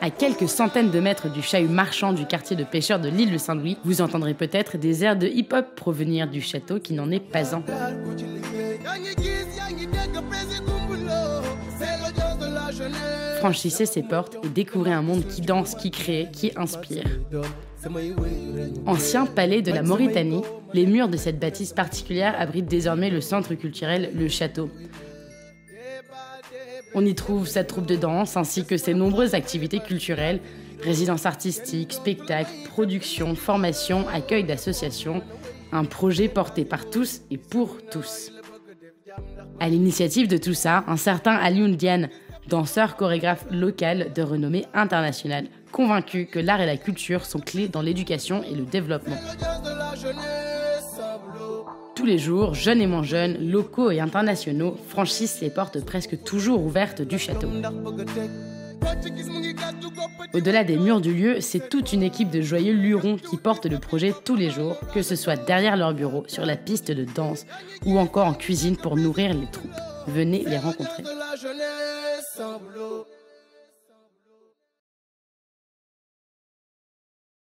À quelques centaines de mètres du chahut marchand du quartier de pêcheurs de l'île de Saint-Louis, vous entendrez peut-être des airs de hip-hop provenir du château qui n'en est pas un. Franchissez ses portes et découvrez un monde qui danse, qui crée, qui inspire. Ancien palais de la Mauritanie, les murs de cette bâtisse particulière abritent désormais le centre culturel Le Château. On y trouve sa troupe de danse ainsi que ses nombreuses activités culturelles, résidences artistiques, spectacles, productions, formations, accueil d'associations, un projet porté par tous et pour tous. À l'initiative de tout ça, un certain Alioune Diane, danseur chorégraphe local de renommée internationale, convaincu que l'art et la culture sont clés dans l'éducation et le développement. Tous les jours, jeunes et moins jeunes, locaux et internationaux franchissent les portes presque toujours ouvertes du château. Au-delà des murs du lieu, c'est toute une équipe de joyeux lurons qui portent le projet tous les jours, que ce soit derrière leur bureau, sur la piste de danse ou encore en cuisine pour nourrir les troupes. Venez les rencontrer.